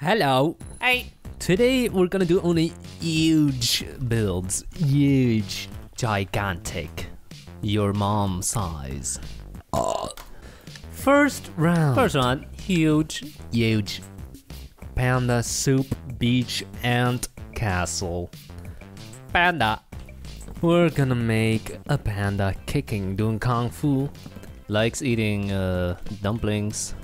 Hello. Hey. Today we're gonna do only huge builds. Huge. Gigantic. Your mom size. Oh. First round. First one, huge. Huge. Panda soup, beach, and castle. Panda. We're gonna make a panda kicking, doing kung fu. Likes eating uh, dumplings,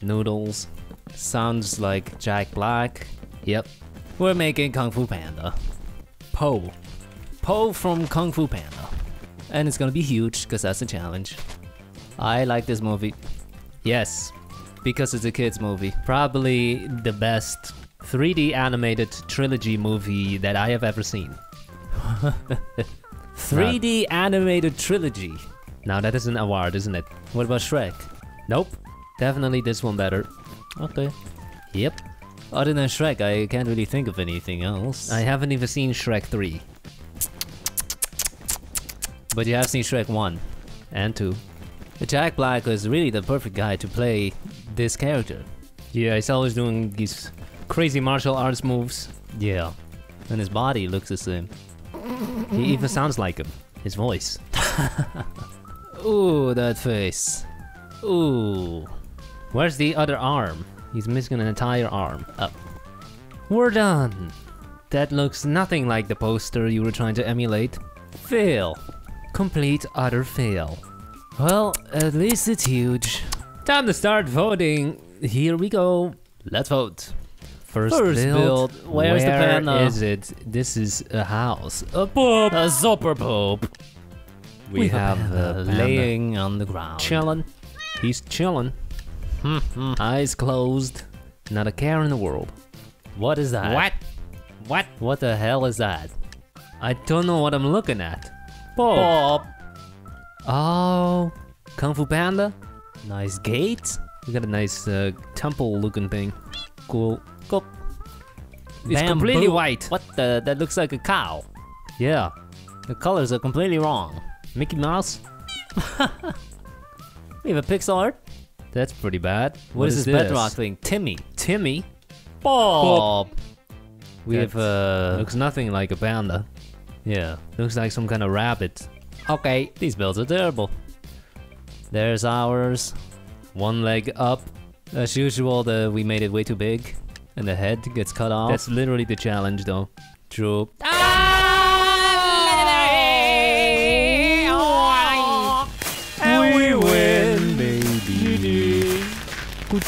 noodles. Sounds like Jack Black. Yep. We're making Kung Fu Panda. Po. Po from Kung Fu Panda. And it's gonna be huge, because that's a challenge. I like this movie. Yes, because it's a kids movie. Probably the best 3D animated trilogy movie that I have ever seen. 3D animated trilogy. Now that is an award, isn't it? What about Shrek? Nope. Definitely this one better. Okay. Yep. Other than Shrek, I can't really think of anything else. I haven't even seen Shrek 3. But you have seen Shrek 1 and 2. Jack Black is really the perfect guy to play this character. Yeah, he's always doing these crazy martial arts moves. Yeah. And his body looks the same. He even sounds like him. His voice. Ooh, that face. Ooh. Where's the other arm? He's missing an entire arm. Up. We're done. That looks nothing like the poster you were trying to emulate. Fail. Complete utter fail. Well, at least it's huge. Time to start voting. Here we go. Let's vote. First, First build. build. Where's the Where is it? This is a house. A poop. A super poop. We, We have have a uh, laying on the ground. Chilling. He's chilling. Eyes closed. Not a care in the world. What is that? What? What? What the hell is that? I don't know what I'm looking at. Bob. Oh, Kung Fu Panda. Nice gate. You got a nice uh, temple looking thing. Cool. Cool. It's Bamboo. completely white. What the? That looks like a cow. Yeah. The colors are completely wrong. Mickey Mouse? We have a pixel art. That's pretty bad. what is, this bedrock thing? Timmy. Timmy? Bob. We have uh looks nothing like a panda. Yeah. Looks like some kind of rabbit. Okay. These builds are terrible. There's ours. One leg up. As usual, the we made it way too big. And the head gets cut off. That's literally the challenge though. True. And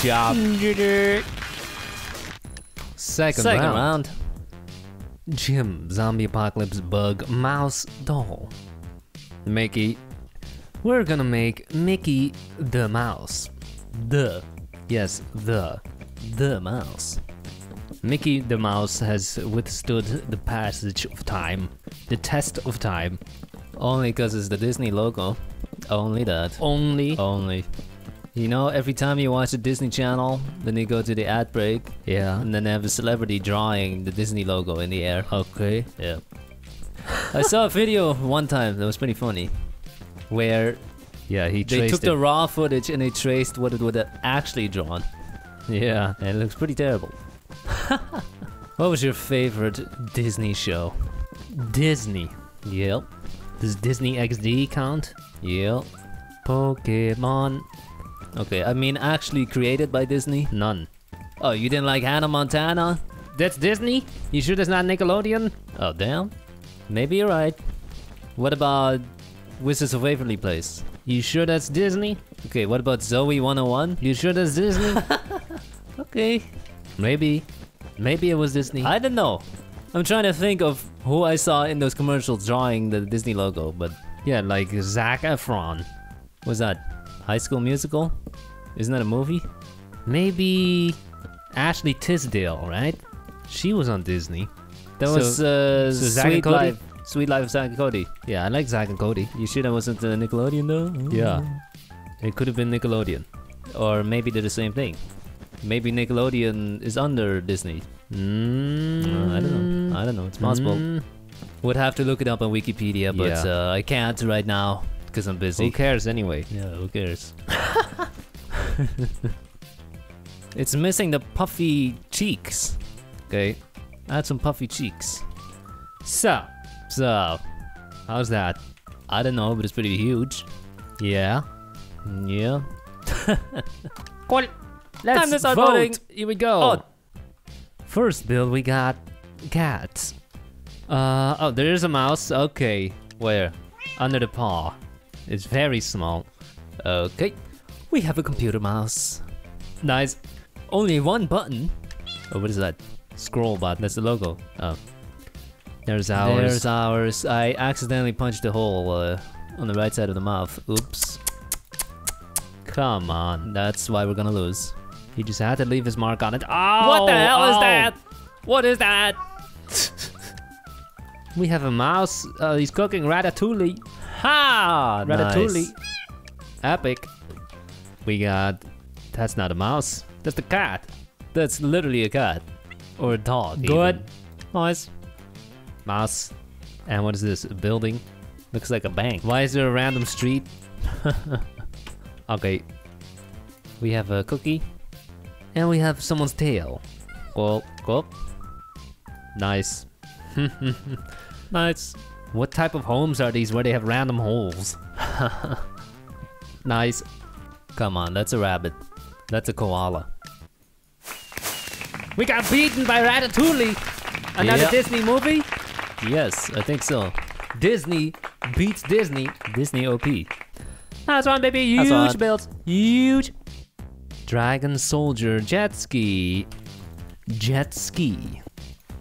job. Second, Second round. round. Jim, Zombie Apocalypse Bug, Mouse Doll. Mickey. We're gonna make Mickey the Mouse. The. Yes, the. The Mouse. Mickey the Mouse has withstood the passage of time, the test of time. Only because it's the Disney logo. Only that. Only. Only. You know, every time you watch the Disney Channel, then you go to the ad break. Yeah. And then they have a celebrity drawing the Disney logo in the air. Okay. Yeah. I saw a video one time that was pretty funny, where Yeah, he they took the raw footage and they traced what it would have actually drawn. Yeah, and it looks pretty terrible. what was your favorite Disney show? Disney. Yep. Does Disney XD count? Yep. Pokemon. Okay, I mean actually created by Disney? None. Oh, you didn't like Hannah Montana? That's Disney? You sure that's not Nickelodeon? Oh, damn. Maybe you're right. What about Wizards of Waverly Place? You sure that's Disney? Okay, what about Zoey 101? You sure that's Disney? okay. Maybe. Maybe it was Disney. I don't know. I'm trying to think of who I saw in those commercials drawing the Disney logo, but yeah, like Zac Efron. Was that High School Musical? Isn't that a movie? Maybe Ashley Tisdale, right? She was on Disney. That So- was uh, so and Sweet Cody? Life. Suite Life of Zack and Cody. Yeah, I like Zack and Cody. You sure that wasn't uh, Nickelodeon though? Yeah. It could have been Nickelodeon. Or maybe they're the same thing. Maybe Nickelodeon is under Disney. Mm, Uh, I don't know. I don't know. It's possible. Mm. Would have to look it up on Wikipedia, but Yeah. uh, I can't right now because I'm busy. Who cares anyway? Yeah, who cares? It's missing the puffy cheeks. Okay. Add some puffy cheeks. So, So, how's that? I don't know, but it's pretty huge. Yeah. Yeah. Cool. Let's Time to start vote. voting. Here we go. Oh. First build, we got cats. Uh, oh, there's a mouse. Okay. Where? Under the paw. It's very small. Okay. We have a computer mouse. Nice. Only one button. Oh, what is that? Scroll button. That's the logo. Oh. There's ours. There's ours. I accidentally punched a hole uh, on the right side of the mouth. Oops. Come on. That's why we're gonna lose. He just had to leave his mark on it. Oh, what the hell is oh. that? What is that? We have a mouse. Uh, he's cooking ratatouille. Ha! Ratatouille. Nice. Epic. We got. That's not a mouse. That's the cat. That's literally a cat. Or a dog. Good. even. Nice. Mouse. And what is this? A building? Looks like a bank. Why is there a random street? okay. We have a cookie. And we have someone's tail. Cool. Cool. Nice. Nice. What type of homes are these where they have random holes? nice. Come on, that's a rabbit. That's a koala. We got beaten by Ratatouille. Another Yeah. Disney movie? Yes, I think so. Disney beats Disney. Disney OP. That's one, baby. That's Huge one. builds. Huge. Dragon Soldier Jet Ski. Jet Ski.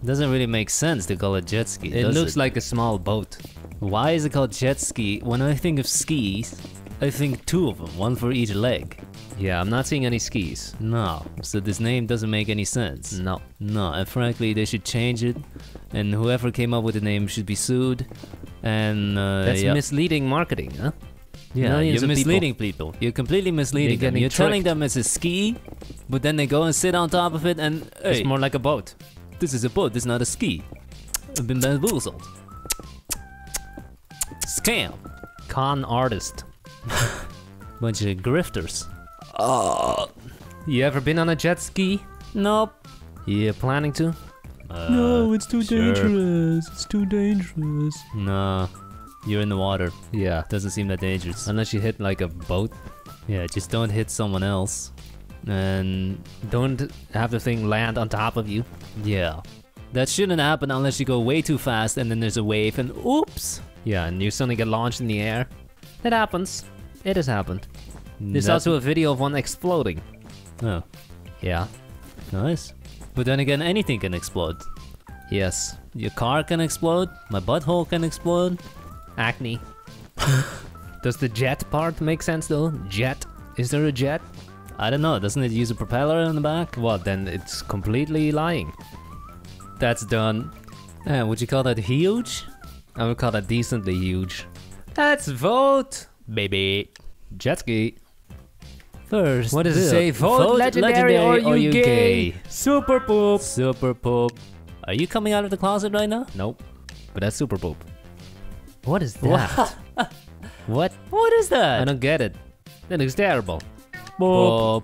Doesn't really make sense to call it jet ski. It looks like a small boat. Why is it called jet ski? When I think of skis, I think two of them, one for each leg. Yeah, I'm not seeing any skis. No, so this name doesn't make any sense. No. No, and frankly, they should change it, and whoever came up with the name should be sued. And uh, That's yeah, misleading marketing, huh? yeah, millions you're of people. misleading people. You're completely misleading You're them. You're telling them it's a ski, but then they go and sit on top of it, and hey, It's more like a boat. This is a boat. This is not a ski. I've been bamboozled. Scam. Con artist. Bunch of grifters. You ever been on a jet ski? Nope. You planning to? Uh, it's too sure. dangerous. It's too dangerous. No, you're in the water. Yeah. Doesn't seem that dangerous. Unless you hit like a boat. Yeah, just don't hit someone else. And Don't have the thing land on top of you. yeah, that shouldn't happen unless you go way too fast and then there's a wave and oops. Yeah, and you suddenly get launched in the air. That happens. It has happened. There's That- also a video of one exploding. oh Yeah. nice. But then again, anything can explode. Yes. Your car can explode. My butthole can explode. Acne. Does the jet part make sense though? Jet? Is there a jet? I don't know. Doesn't it use a propeller in the back? Well, then it's completely lying. That's done. Yeah, would you call that huge? I would call that decently huge. Let's vote, baby. Jet ski. First, What does it say? Vote, legendary, or, you gay. Super poop. Super poop. Are you coming out of the closet right now? Nope. But that's super poop. What is What? that? what? What is that? I don't get it. That looks terrible. Boop.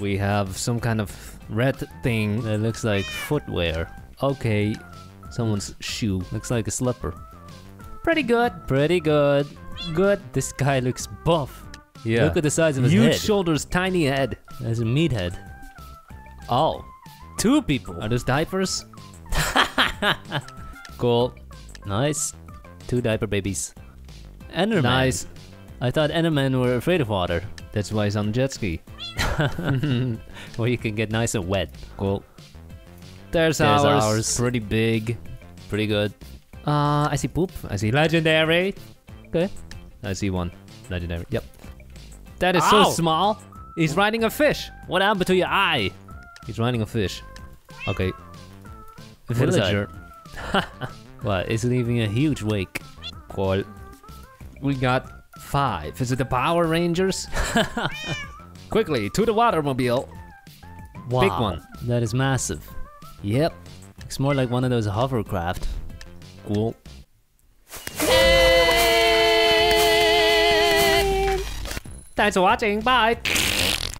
We have some kind of red thing. that looks like footwear. Okay. Someone's shoe. Looks like a slipper. Pretty good. Pretty good. Good. This guy looks buff. Yeah. Look at the size of his Huge head. shoulders, tiny head. That's a meathead. Oh. Two people. Are those diapers? cool. Nice. Two diaper babies. Enderman. Nice. I thought Endermen were afraid of water. That's why he's on a jet ski. Where you can get nice and wet. Cool. There's, There's ours. ours. Pretty big. Pretty good. Uh, I see poop. I see legendary. Okay. I see one. Legendary. Yep. That is Ow! so small. He's riding a fish. What happened to your eye? He's riding a fish. Okay. is? Villager. What? It's leaving a huge wake. Cool. We got five. Is it the Power Rangers? Quickly, to the watermobile. Wow. Big one. That is massive. Yep. Looks more like one of those hovercraft. Cool. Thanks for watching. Bye.